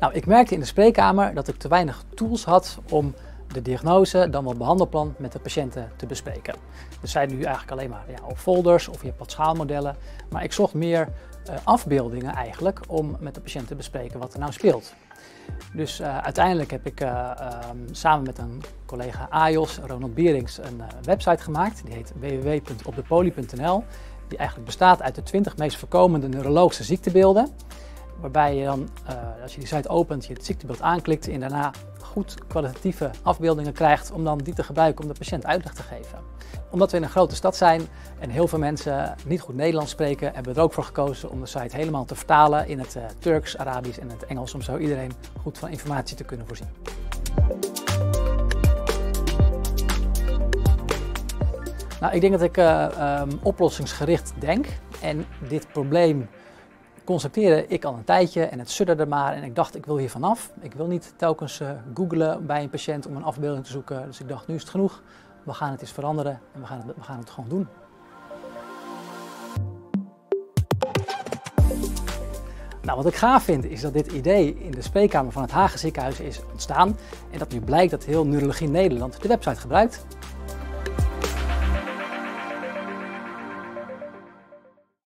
Nou, ik merkte in de spreekkamer dat ik te weinig tools had om de diagnose, dan wel behandelplan met de patiënten te bespreken. Er zijn nu eigenlijk alleen maar ja, folders of je hebt wat schaalmodellen, maar ik zocht meer uh, afbeeldingen eigenlijk om met de patiënt te bespreken wat er nou speelt. Dus uh, uiteindelijk heb ik uh, um, samen met een collega AJOS, Ronald Bierings, een website gemaakt. Die heet www.opdepolie.nl. Die eigenlijk bestaat uit de 20 meest voorkomende neurologische ziektebeelden waarbij je dan, als je die site opent, je het ziektebeeld aanklikt en daarna goed kwalitatieve afbeeldingen krijgt om dan die te gebruiken om de patiënt uitleg te geven. Omdat we in een grote stad zijn en heel veel mensen niet goed Nederlands spreken, hebben we er ook voor gekozen om de site helemaal te vertalen in het uh, Turks, Arabisch en het Engels, om zo iedereen goed van informatie te kunnen voorzien. Nou, ik denk dat ik uh, um, oplossingsgericht denk en dit probleem constateerde ik al een tijdje en het sudderde maar en ik dacht ik wil hier vanaf. Ik wil niet telkens uh, googlen bij een patiënt om een afbeelding te zoeken. Dus ik dacht nu is het genoeg, we gaan het eens veranderen en we gaan het, we gaan het gewoon doen. Nou, wat ik gaaf vind is dat dit idee in de spreekkamer van het Hagen ziekenhuis is ontstaan en dat nu blijkt dat heel Neurologie Nederland de website gebruikt.